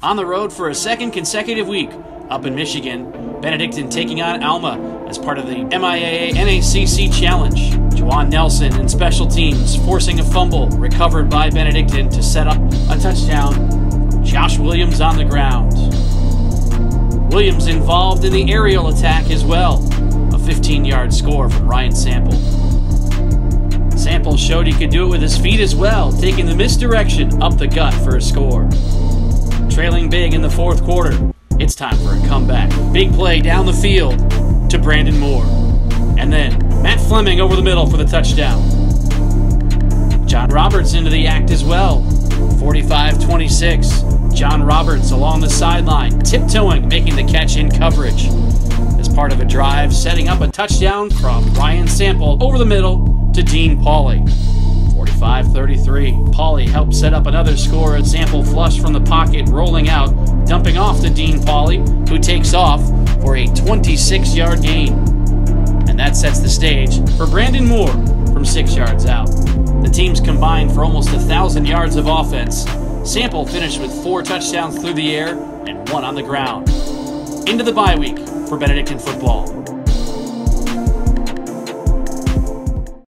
On the road for a second consecutive week up in Michigan, Benedictine taking on Alma as part of the MIAA NACC Challenge. Juwan Nelson in special teams forcing a fumble recovered by Benedictine to set up a touchdown. Josh Williams on the ground. Williams involved in the aerial attack as well. A 15 yard score from Ryan Sample. Sample showed he could do it with his feet as well, taking the misdirection up the gut for a score trailing big in the fourth quarter. It's time for a comeback. Big play down the field to Brandon Moore. And then Matt Fleming over the middle for the touchdown. John Roberts into the act as well. 45 26. John Roberts along the sideline, tiptoeing, making the catch in coverage. As part of a drive, setting up a touchdown from Ryan Sample over the middle to Dean Pauley. 45-33. Pauley helped set up another score as Sample flush from the pocket, rolling out, dumping off to Dean Pauley, who takes off for a 26-yard gain. And that sets the stage for Brandon Moore from six yards out. The teams combined for almost a thousand yards of offense. Sample finished with four touchdowns through the air and one on the ground. Into the bye week for Benedictine football.